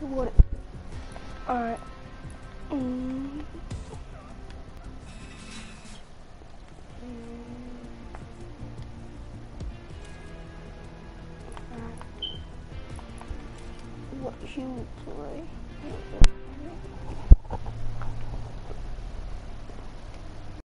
What? Alright. Mm. What you play?